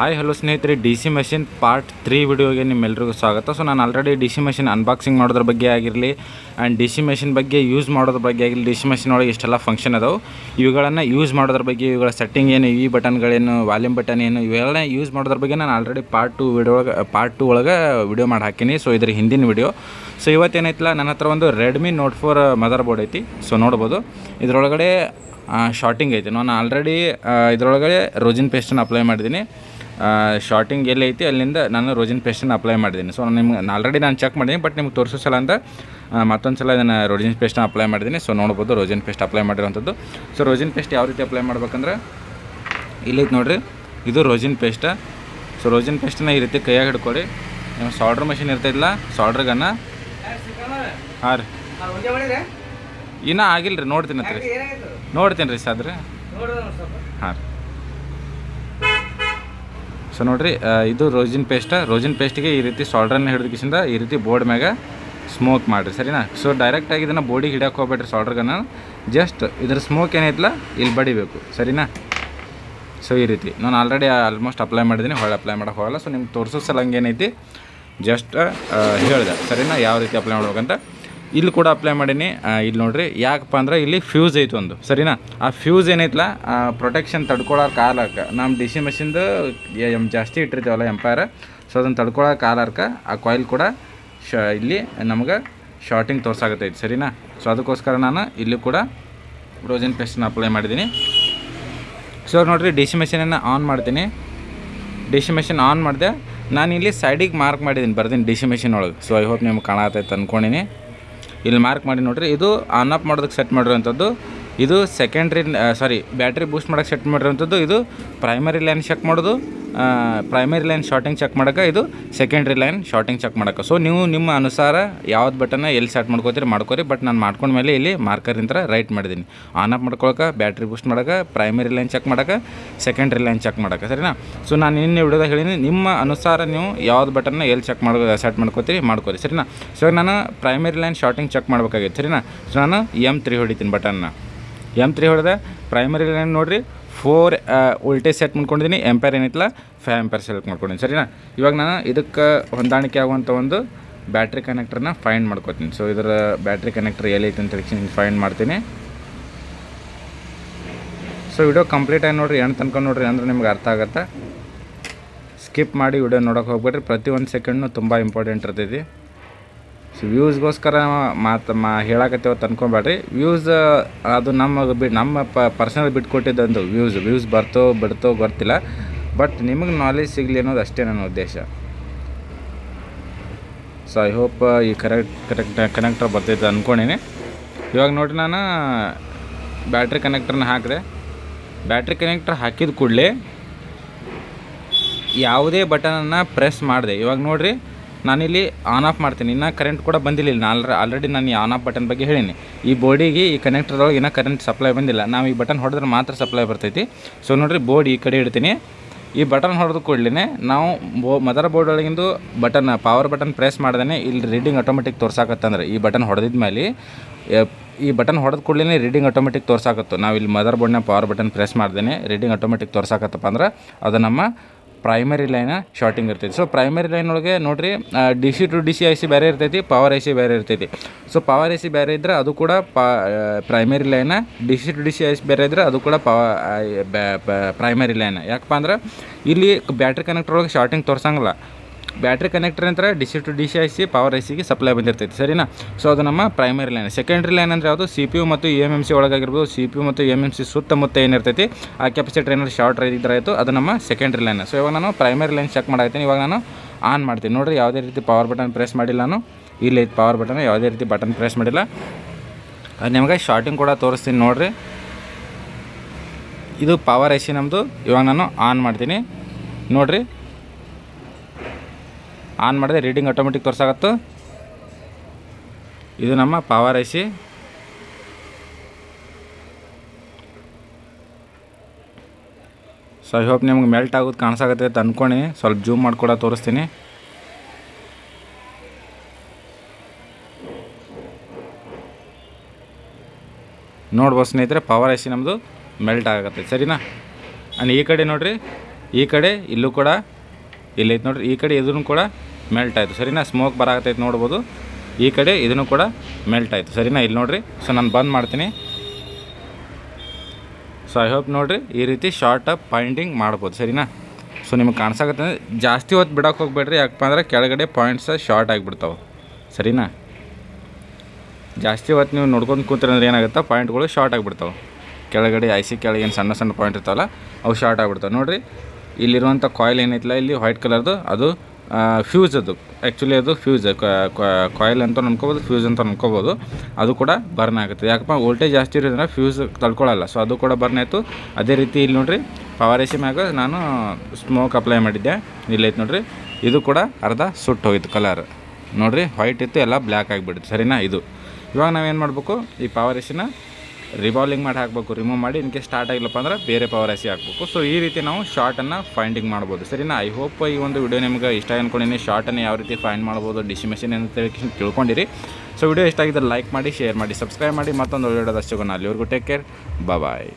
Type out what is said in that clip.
Hi hello ಸ್ನೇಹಿತರೆ. D C machine part three ವಿಡಿಯೋಗೆ ನಿಮ್ಮೆಲ್ಲರಿಗೂ ಸ್ವಾಗತ. ಸೊ ನಾನು already D C machine unboxing ಮಾಡೋದ್ರ ಬಗ್ಗೆ ಆಗಿರಲಿ ಆ್ಯಂಡ್ ಡಿ ಸಿ ಮೆಷಿನ್ ಬಗ್ಗೆ ಯೂಸ್ ಮಾಡೋದ್ರ ಬಗ್ಗೆ ಆಗಿರಲಿ ಡಿ ಸಿ ಮಷಿನ್ ಒಳಗೆ ಇಷ್ಟೆಲ್ಲ ಫಂಕ್ಷನ್ ಅದಾವೆ. ಇವುಗಳನ್ನು ಯೂಸ್ ಮಾಡೋದ್ರ ಬಗ್ಗೆ, ಇವುಗಳ ಸೆಟ್ಟಿಂಗ್ ಏನು, ಈ ಬಟನ್ಗಳೇನು ವಾಲ್ಯೂಮ್ ಬಟನ್ ಏನು, ಇವೆಲ್ಲ ಯೂಸ್ ಮಾಡೋದ್ರ ಬಗ್ಗೆ ನಾನು ಆಲ್ರೆಡಿ ಪಾರ್ಟ್ ಟು ವಿಡಿಯೋ ಒಳಗೆ ಪಾರ್ಟ್ ಟು ಒಳಗೆ ವಿಡಿಯೋ ಮಾಡಿ ಹಾಕೀನಿ. ಸೊ ಇದ್ರ ಹಿಂದಿನ ವಿಡಿಯೋ ಸೊ ಇವತ್ತೇನೈತಿಲ್ಲ ನನ್ನ ಹತ್ರ ಒಂದು Redmi Note four motherboard ಐತಿ. ಸೊ ನೋಡ್ಬೋದು. ಇದರೊಳಗಡೆ ಶಾರ್ಟಿಂಗ್ ಐತಿ. ನಾನು ಆಲ್ರೆಡಿ ಇದರೊಳಗಡೆ ರೋಜಿನ್ ಪೇಸ್ಟನ್ನು ಅಪ್ಲೈ ಮಾಡಿದ್ದೀನಿ ಶಾರ್ಟಿಂಗ್ ಎಲ್ಲಿ ಐತಿ ಅಲ್ಲಿಂದ ನಾನು ರೋಜಿನ್ ಪೇಸ್ಟನ್ನು ಅಪ್ಲೈ ಮಾಡಿದ್ದೀನಿ ಸೊ ನಿಮ್ಗೆ ಆಲ್ರೆಡಿ ನಾನು ಚೆಕ್ ಮಾಡಿದ್ದೀನಿ ಬಟ್ ನಿಮ್ಗೆ ತೋರಿಸೋ ಸಲ ಅಂತ ಮತ್ತೊಂದು ಸಲ ಇದನ್ನು ರೋಜಿನ್ ಪೇಸ್ಟನ್ನ ಅಪ್ಲೈ ಮಾಡಿದ್ದೀನಿ ಸೊ ನೋಡ್ಬೋದು ರೋಜಿನ್ ಪೇಸ್ಟ್ ಅಪ್ಲೈ ಮಾಡಿರೋಂಥದ್ದು. ಸೊ ರೋಜಿನ್ ಪೇಸ್ಟ್ ಯಾವ ರೀತಿ ಅಪ್ಲೈ ಮಾಡ್ಬೇಕಂದ್ರೆ ಇಲ್ಲೈತೆ ನೋಡಿರಿ. ಇದು ರೋಜಿನ್ ಪೇಸ್ಟ ಸೊ ರೋಜಿನ್ ಪೇಸ್ಟನ್ನ ಈ ರೀತಿ ಕೈಯಾಗಿ ಹಿಡ್ಕೊಳ್ಳಿ ನಿಮ್ಮ ಸಾಲ್ಡ್ರ್ ಮಷಿನ್ ಇರ್ತೈತಿಲ್ಲ ಸಾಲ್ಡ್ರಿಗನ್ನ ಹಾಂ ರೀ. ಇನ್ನೂ ಆಗಿಲ್ಲ ರೀ ನೋಡ್ತೀನಿ ರೀ ನೋಡ್ತೀನಿ ರೀ ಸಾದ್ರೆ ಹಾಂ ರೀ. ಸೊ ನೋಡಿರಿ ಇದು ರೋಜಿನ್ ಪೇಸ್ಟ ರೋಜಿನ್ ಪೇಸ್ಟಿಗೆ ಈ ರೀತಿ ಸಾಲ್ಡ್ರನ್ನ ಹಿಡಿದಕ್ಕಿಂತ ಈ ರೀತಿ ಬೋರ್ಡ್ ಮ್ಯಾಗ ಸ್ಮೋಕ್ ಮಾಡಿರಿ, ಸರಿನಾ? ಸೊ ಡೈರೆಕ್ಟಾಗಿ ಇದನ್ನು ಬೋಡಿಗೆ ಹಿಡಿಯೋಕೆ ಹೋಗ್ಬೇಡ್ರಿ ಸಾಲ್ಡ್ರಗನ್ನ ಜಸ್ಟ್ ಇದ್ರ ಸ್ಮೋಕ್ ಏನೈತಲ್ಲ ಇಲ್ಲಿ ಬಡಿಬೇಕು, ಸರಿನಾ? ಸೊ ಈ ರೀತಿ. ನಾನು ಆಲ್ರೆಡಿ ಆಲ್ಮೋಸ್ಟ್ ಅಪ್ಲೈ ಮಾಡಿದ್ದೀನಿ ಹೊಳೆ ಅಪ್ಲೈ ಮಾಡೋಕೆ ಹೋಗಲ್ಲ. ಸೊ ನಿಮ್ಗೆ ತೋರಿಸೋ ಸಲ ಹಂಗೇನೈತಿ ಜಸ್ಟ್ ಹೇಳಿದೆ. ಸರಿನಾ? ಯಾವ ರೀತಿ ಅಪ್ಲೈ ಮಾಡ್ಬೇಕಂತ? ಇಲ್ಲಿ ಕೂಡ ಅಪ್ಲೈ ಮಾಡೀನಿ. ಇಲ್ಲಿ ನೋಡ್ರಿ, ಯಾಕಪ್ಪ ಅಂದ್ರೆ ಇಲ್ಲಿ ಫ್ಯೂಸ್ ಐತೆ ಒಂದು. ಸರಿನಾ? ಆ ಫ್ಯೂಸ್ ಏನೈತಲ್ಲ ಪ್ರೊಟೆಕ್ಷನ್ ತಡ್ಕೊಳಕ್ಕೆ ಆಲಾರ್ಕ ನಮ್ಮ ಡಿ ಸಿ ಮಷಿನ್ದು ಎಂ ಜಾಸ್ತಿ ಇಟ್ಟಿರ್ತೀವಲ್ಲ ಎಂಪೈರ್ ಸೊ ಅದನ್ನು ತಡ್ಕೊಳಕ್ಕೆ ಆಲಾರ್ಕ ಆ ಕಾಯಿಲ್ ಕೂಡ ಶ, ಇಲ್ಲಿ ನಮ್ಗೆ ಶಾರ್ಟಿಂಗ್ ತೋರ್ಸಾಗತ್ತೈತೆ ಸರಿನಾ? ಸೊ ಅದಕ್ಕೋಸ್ಕರ ನಾನು ಇಲ್ಲಿ ಕೂಡ ರೋಜಿನ್ ಪೇಸ್ಟನ್ನ ಅಪ್ಲೈ ಮಾಡಿದ್ದೀನಿ ಸೊ ನೋಡಿರಿ ಡಿ ಸಿ ಮೆಷಿನನ್ನು ಆನ್ ಮಾಡ್ತೀನಿ. ಡಿ ಸಿ ಮೆಷಿನ್ ಆನ್ ಮಾಡಿದೆ, ನಾನು ಇಲ್ಲಿ ಸೈಡಿಗೆ ಮಾರ್ಕ್ ಮಾಡಿದ್ದೀನಿ ಬರ್ತೀನಿ ಡಿ ಸಿ ಮೆಷಿನ್ ಒಳಗೆ. ಸೊ ಐ ಹೋಪ್ ನಿಮ್ಗೆ ಕಾಣತೈತೆ ಅಂದ್ಕೊಂಡಿನಿ ಇಲ್ಲಿ ಮಾರ್ಕ್ ಮಾಡಿ ನೋಡಿರಿ. ಇದು ಆನ್ ಆಫ್ ಮಾಡೋದಕ್ಕೆ ಸೆಟ್ ಮಾಡಿರೋಂಥದ್ದು ಇದು ಸೆಕೆಂಡ್ರಿ ಸಾರಿ ಬ್ಯಾಟ್ರಿ ಬೂಸ್ಟ್ ಮಾಡೋಕ್ಕೆ ಸೆಟ್ ಮಾಡಿರೋಂಥದ್ದು ಇದು ಪ್ರೈಮರಿ ಲೈನ್ ಚೆಕ್ ಮಾಡೋದು ಪ್ರೈಮರಿ ಲೈನ್ ಶಾರ್ಟಿಂಗ್ ಚೆಕ್ ಮಾಡೋಕೆ, ಇದು ಸೆಕೆಂಡ್ರಿ ಲೈನ್ ಶಾರ್ಟಿಂಗ್ ಚೆಕ್ ಮಾಡೋಕೆ. ಸೊ ನೀವು ನಿಮ್ಮ ಅನುಸಾರ ಯಾವ್ದು ಬಟನ್ನ ಎಲ್ಲಿ ಸೆಟ್ ಮಾಡ್ಕೋತೀರಿ, ಮಾಡ್ಕೋರಿ. ಬಟ್ ನಾನು ಮಾಡ್ಕೊಂಡ್ಮೇಲೆ ಇಲ್ಲಿ ಮಾರ್ಕರಿಂತ ರೈಟ್ ಮಾಡಿದ್ದೀನಿ ಆನ್ ಆಫ್ ಮಾಡ್ಕೊಳಕ್ಕೆ ಬ್ಯಾಟ್ರಿ ಬೂಸ್ಟ್ ಮಾಡೋಕೆ ಪ್ರೈಮರಿ ಲೈನ್ ಚೆಕ್ ಮಾಡೋಕೆ ಸೆಕೆಂಡ್ರಿ ಲೈನ್ ಚೆಕ್ ಮಾಡೋಕೆ. ಸರಿನಾ? ಸೊ ನಾನು ನಿನ್ನೆ ವಿಡಿಯೋದಾಗ ಹೇಳಿದ್ದೀನಿ ನಿಮ್ಮ ಅನುಸಾರ ನೀವು ಯಾವ್ದು ಬಟನ್ನ ಎಲ್ಲಿ ಚೆಕ್ ಮಾಡೋ ಸೆಟ್ ಮಾಡ್ಕೋತೀರಿ, ಮಾಡ್ಕೋರಿ. ಸರಿನಾ? ಸೊ ನಾನು ಪ್ರೈಮರಿ ಲೈನ್ ಶಾರ್ಟಿಂಗ್ ಚೆಕ್ ಮಾಡ್ಬೇಕಾಗಿತ್ತು. ಸರಿನಾ? ಸೊ ನಾನು ಎಂ ತ್ರೀ ಹೊಡಿತೀನಿ ಬಟನ್ನ ಎಂ ತ್ರೀ ಹೊಡೆದ. ಪ್ರೈಮರಿ ಲೈನ್ ನೋಡಿರಿ. ಫೋರ್ ವೋಲ್ಟೇಜ್ ಸೆಟ್ ಮಾಡ್ಕೊಂಡಿದ್ದೀನಿ ಎಂಪೈರ್ ಏನಿತ್ತಲ್ಲ ಫೈವ್ ಎಂಪೈರ್ ಸೆಲೆಕ್ಟ್ ಮಾಡ್ಕೊಂಡಿನಿ ಸರಿನಾ? ಇವಾಗ ನಾನು ಇದಕ್ಕೆ ಹೊಂದಾಣಿಕೆ ಆಗುವಂಥ ಒಂದು ಬ್ಯಾಟ್ರಿ ಕನೆಕ್ಟರ್ನ ಫೈಂಡ್ ಮಾಡ್ಕೊತೀನಿ. ಸೊ ಇದರ ಬ್ಯಾಟ್ರಿ ಕನೆಕ್ಟರ್ ಎಲ್ಲೈತೆ ಅಂತ ಹೇಳಿ ಫೈಂಡ್ ಮಾಡ್ತೀನಿ. ಸೊ ವಿಡಿಯೋ ಕಂಪ್ಲೀಟ್ ಆಗಿ ನೋಡಿರಿ. ಏನು ತನಕ ನೋಡಿರಿ ಅಂದ್ರೆ ನಿಮ್ಗೆ ಅರ್ಥ ಆಗುತ್ತೆ. ಸ್ಕಿಪ್ ಮಾಡಿ ವಿಡಿಯೋ ನೋಡೋಕೆ ಹೋಗ್ಬೇಡ್ರಿ. ಪ್ರತಿ ಒಂದು ಸೆಕೆಂಡ್ನು ತುಂಬ ಇಂಪಾರ್ಟೆಂಟ್ ಇರ್ತೈತಿ. ಸೊ ವ್ಯೂಸ್ಗೋಸ್ಕರ ಮಾತು, ಮಾ, ಹೇಳಕತ್ತೇವ ಅನ್ಕೊಬೇಡ್ರಿ ವ್ಯೂಸ್ ಅದು ನಮ್ಮ ಬಿ, ನಮ್ಮ ಪರ್ಸನಲ್ ಬಿಟ್ಕೊಟ್ಟಿದ್ದಂದು ವ್ಯೂಸ್ ವ್ಯೂಸ್ ಬರ್ತೋ, ಬಿಡ್ತೋ ಗೊತ್ತಿಲ್ಲ. ಬಟ್ ನಿಮಗೆ ನಾಲೆಜ್ ಸಿಗಲಿ ಅನ್ನೋದು ಅಷ್ಟೇ ನನ್ನ ಉದ್ದೇಶ. ಸೊ ಐ ಹೋಪ್ ಈ ಕರೆಕ್ಟ್ ಕರೆಕ್ಟ್ ಕನೆಕ್ಟರ್ ಬರ್ತೈತೆ ಅಂದ್ಕೊಂಡಿನಿ ಇವಾಗ ನೋಡಿ ನಾನು ಬ್ಯಾಟ್ರಿ ಕನೆಕ್ಟರ್ನ ಹಾಕಿದೆ. ಬ್ಯಾಟ್ರಿ ಕನೆಕ್ಟರ್ ಹಾಕಿದ ಕೂಡಲೇ ಯಾವುದೇ ಬಟನನ್ನು ಪ್ರೆಸ್ ಮಾಡಿದೆ. ಇವಾಗ ನೋಡಿರಿ ನಾನಿಲ್ಲಿ ಆನ್ ಆಫ್ ಮಾಡ್ತೀನಿ. ಇನ್ನೂ ಕರೆಂಟ್ ಕೂಡ ಬಂದಿಲ್ಲ ನಾನು ಆಲ್ರೆಡಿ ನಾನು ಈ ಆನ್ ಆಫ್ ಬಟನ್ ಬಗ್ಗೆ ಹೇಳೀನಿ. ಈ ಬೋರ್ಡಿಗೆ ಈ ಕನೆಕ್ಟರ್ದೊಳಗೆ ಇನ್ನೂ ಕರೆಂಟ್ ಸಪ್ಲೈ ಬಂದಿಲ್ಲ. ನಾವು ಈ ಬಟನ್ ಹೊಡೆದ್ರೆ ಮಾತ್ರ ಸಪ್ಲೈ ಬರ್ತೈತಿ. ಸೊ ನೋಡಿರಿ, ಬೋರ್ಡ್ ಈ ಕಡೆ ಇಡ್ತೀನಿ. ಈ ಬಟನ್ ಹೊಡೆದು ಕೂಡಲೇ ನಾವು ಬೋ ಮದರ್ ಬೋರ್ಡ್ ಒಳಗಿಂದು ಬಟನ್ ಪವರ್ ಬಟನ್ ಪ್ರೆಸ್ ಮಾಡ್ದೇ ಇಲ್ಲಿ ರೀಡಿಂಗ್ ಆಟೋಮೆಟಿಕ್ ತೋರ್ಸಾಕತ್ತಂದ್ರೆ. ಈ ಬಟನ್ ಹೊಡೆದಿದ ಮೇಲೆ ಈ ಬಟನ್ ಹೊಡೆದ ಕೂಡಲೇ ರೀಡಿಂಗ್ ಆಟೋಮೆಟಿಕ್ ತೋರ್ಸಾಕತ್ತು. ನಾವು ಇಲ್ಲಿ ಮದರ್ ಬೋರ್ಡ್ನ ಪವರ್ ಬಟನ್ ಪ್ರೆಸ್ ಮಾಡ್ದೇ ರೀಡಿಂಗ್ ಆಟೋಮೆಟಿಕ್ ತೋರ್ಸಾಕತ್ತಪ್ಪ ಅಂದ್ರೆ ಅದು ನಮ್ಮ ಪ್ರೈಮರಿ ಲೈನ ಶಾರ್ಟಿಂಗ್ ಇರ್ತೈತಿ. ಸೊ ಪ್ರೈಮರಿ ಲೈನ್ ಒಳಗೆ ನೋಡ್ರಿ D C to D C I C ಬೇರೆ ಇರ್ತೈತಿ ಪವರ್ ಐ ಸಿ ಬೇರೆ ಇರ್ತೈತಿ. ಸೊ ಪವರ್ ಐ ಸಿ ಬೇರೆ ಇದ್ರೆ ಅದು ಕೂಡ primary line D C to D C I C ಬೇರೆ ಇದ್ರೆ ಅದು ಕೂಡ ಪವ ಪ್ರೈಮರಿ ಲೈನ್ ಯಾಕಪ್ಪ ಅಂದ್ರೆ, ಇಲ್ಲಿ ಬ್ಯಾಟ್ರಿ ಕನೆಕ್ಟರ್ ಒಳಗೆ shorting ತೋರ್ಸಂಗಿಲ್ಲ. Battery connector D C to D C I C power I ಸಿಗೆ ಸಪ್ಲೈ ಬಂದಿರ್ತೈತೆ, ಸರಿನಾ? ಸೊ ಅದು ನಮ್ಮ ಪ್ರೈಮರಿ ಲೈನ್ ಸೆಕೆಂಡ್ರಿ ಲೈನ್ ಅಂದರೆ ಯಾವುದು? ಸಿ ಪಿ ಯು ಮತ್ತು ಎಂ ಎಂ ಸಿ ಒಳಗಾಗಿರ್ಬೋದು. ಸಿ ಪಿ ಯು ಮತ್ತು ಎಂ ಎಂ ಸಿ ಸುತ್ತಮುತ್ತ ಏನಿರ್ತೈತಿ, ಆ ಕೆಪಾಸಿಟಿ ಏನಾದ್ರು ಶಾರ್ಟ್ ಇದ್ರೆ ಆಯಿತು, ಅದು ನಮ್ಮ ಸೆಕೆಂಡ್ರಿ ಲೈನ್ ಸೊ ಇವಾಗ ನಾನು ಪ್ರೈಮರಿ ಲೈನ್ ಚೆಕ್ ಮಾಡ್ತೀನಿ ಇವಾಗ ನಾನು ಆನ್ ಮಾಡ್ತೀನಿ. ನೋಡಿರಿ, ಯಾವುದೇ ರೀತಿ ಪವರ್ ಬಟನ್ ಪ್ರೆಸ್ ಮಾಡಿಲ್ಲ ನಾನು. ಇಲ್ಲಿ ಪವರ್ ಬಟನ್ ಯಾವುದೇ ರೀತಿ ಬಟನ್ ಪ್ರೆಸ್ ಮಾಡಿಲ್ಲ. ಅದು ನಿಮಗೆ ಶಾರ್ಟಿಂಗ್ ಕೂಡ ತೋರಿಸ್ತೀನಿ ನೋಡಿರಿ. ಇದು ಪವರ್ ಐ ಸಿ ನಮ್ಮದು ಇವಾಗ ನಾನು ಆನ್ ಮಾಡ್ತೀನಿ. ನೋಡಿರಿ ಆನ್ ಮಾಡಿದೆ ರೀಡಿಂಗ್ ಆಟೋಮೆಟಿಕ್ ತೋರ್ಸಾಗತ್ತು. ಇದು ನಮ್ಮ power I C. So I hope ನಿಮ್ಗೆ ಮೆಲ್ಟ್ ಆಗೋದು ಕಾಣಿಸಾಗತ್ತೆ ಅಂತ ಅಂದ್ಕೊಂಡು ಸ್ವಲ್ಪ ಜೂಮ್ ಮಾಡ್ಕೊಡ ತೋರಿಸ್ತೀನಿ. ನೋಡ್ಬೋದು ಸ್ನೇಹಿತರೆ, ಪವರ್ ಐ ಸಿ ನಮ್ಮದು ಮೆಲ್ಟ್ ಆಗತ್ತೆ. ಸರಿನಾ? ಆ್ಯಂಡ್ ಈ ಕಡೆ ನೋಡಿರಿ, ಈ ಕಡೆ ಇಲ್ಲೂ ಕೂಡ ಇಲ್ಲೈತೆ ನೋಡ್ರಿ, ಈ ಕಡೆ ಇದನ್ನು ಕೂಡ ಮೆಲ್ಟ್ ಆಯಿತು ಸರಿನಾ? ಸ್ಮೋಕ್ ಬರಾಕತ್ತೈತೆ ನೋಡ್ಬೋದು. ಈ ಕಡೆ ಇದನ್ನು ಕೂಡ ಮೆಲ್ಟ್ ಆಯಿತು ಸರಿನಾ? ಇಲ್ಲಿ ನೋಡಿರಿ. ಸೊ ನಾನು ಬಂದ್ ಮಾಡ್ತೀನಿ. ಸೊ ಐ ಹೋಪ್ ನೋಡಿರಿ ಈ ರೀತಿ ಶಾರ್ಟ್ ಪಾಯಿಂಟಿಂಗ್ ಮಾಡ್ಬೋದು. ಸರಿನಾ? ಸೊ ನಿಮಗೆ ಕಾಣಿಸಕತ್ತೆ ಜಾಸ್ತಿ ಹೊತ್ತು ಬಿಡೋಕೆ ಹೋಗ್ಬೇಡ್ರಿ. ಯಾಕಪ್ಪ ಅಂದ್ರೆ ಕೆಳಗಡೆ ಪಾಯಿಂಟ್ಸ್ ಶಾರ್ಟ್ ಆಗಿಬಿಡ್ತಾವೆ. ಸರಿನಾ? ಜಾಸ್ತಿ ಹೊತ್ತು ನೀವು ನೋಡ್ಕೊಂಡು ಕೂತ್ರಂದ್ರೆ ಏನಾಗುತ್ತೆ? ಪಾಯಿಂಟ್ಗಳು ಶಾರ್ಟ್ ಆಗಿಬಿಡ್ತಾವೆ. ಕೆಳಗಡೆ ಐಸಿ ಕೆಳಗೆ ಏನು ಸಣ್ಣ ಸಣ್ಣ ಪಾಯಿಂಟ್ ಇರ್ತಾವಲ್ಲ, ಅವು ಶಾರ್ಟ್ ಆಗಿಬಿಡ್ತಾವೆ. ನೋಡಿರಿ, ಇಲ್ಲಿರುವಂಥ ಕಾಯಿಲ್ ಏನೈತಿಲ್ಲ ಇಲ್ಲಿ ವೈಟ್ ಕಲರ್ದು ಅದು ಫ್ಯೂಸ್ ಅದು. ಆ್ಯಕ್ಚುಲಿ ಅದು ಫ್ಯೂಸ್ ಕಾಯಿಲ್ ಅಂತ ಅನ್ಕೋಬೋದು ಫ್ಯೂಸ್ ಅಂತ ಅನ್ಕೋಬೋದು ಅದು ಕೂಡ ಬರ್ನ್ ಆಗುತ್ತೆ. ಯಾಕಪ್ಪ ವೋಲ್ಟೇಜ್ ಜಾಸ್ತಿ ಇರೋದ್ರಿಂದ ಫ್ಯೂಸ್ ತಡ್ಕೊಳ್ಳಲ್ಲ ಸೊ ಅದು ಕೂಡ ಬರ್ನ್ ಆಯಿತು. ಅದೇ ರೀತಿ ಇಲ್ಲಿ ನೋಡಿರಿ ಪವರ್ ಎಸಿ ಮ್ಯಾಗ ನಾನು ಸ್ಮೋಕ್ ಅಪ್ಲೈ ಮಾಡಿದ್ದೆ. ಇಲ್ಲೈತೆ ನೋಡಿರಿ, ಇದು ಕೂಡ ಅರ್ಧ ಸುಟ್ಟು ಹೋಗಿತ್ತು ಕಲರ್ ನೋಡಿರಿ ವೈಟ್ ಇತ್ತು, ಎಲ್ಲ ಬ್ಲ್ಯಾಕ್ ಆಗಿಬಿಡ್ತು. ಸರಿನಾ? ಇದು. ಇವಾಗ ನಾವೇನು ಮಾಡಬೇಕು? ಈ ಪವರ್ ಎಸಿನ ರಿವಾಲ್ವಿಂಗ್ ಮಾಡಿ ಹಾಕಬೇಕು ರಿಮೂವ್ ಮಾಡಿ, ಇನ್ಕೇಸ್ ಸ್ಟಾರ್ಟ್ ಆಗಿಲ್ಲಪ್ಪ ಅಂದ್ರೆ ಬೇರೆ ಪವರ್ ಎಸಿ ಹಾಕಬೇಕು. ಸೊ ಈ ರೀತಿ ನಾವು ಶಾರ್ಟನ್ನು ಫೈಂಡಿಂಗ್ ಮಾಡ್ಬೋದು. ಸರಿನಾ? ಐ ಹೋಪ್ ಈ ಒಂದು ವಿಡಿಯೋ ನಿಮಗೆ ಇಷ್ಟ ಅಂದ್ಕೊಂಡಿನಿ ಶಾರ್ಟನ್ನು ಯಾವ ರೀತಿ ಫೈಂಡ್ ಮಾಡ್ಬೋದು ಡಿಶಿ ಮೆಷಿನ್ ಅಂತ ತಿಳ್ಕೊಂಡು ತಿಳ್ಕೊಂಡಿರಿ. ಸೊ ವಿಡಿಯೋ ಇಷ್ಟ ಆಗಿದ್ದರೆ ಲೈಕ್ ಮಾಡಿ ಶೇರ್ ಮಾಡಿ ಸಬ್ಸ್ಕ್ರೈಬ್ ಮಾಡಿ, ಮತ್ತೊಂದು ಒಳ್ಳೆಯದು ಸಿಗೋಣ ಅಲ್ಲಿವರೆಗೂ ಟೇಕ್ ಕೇರ್ ಬಾಯ್?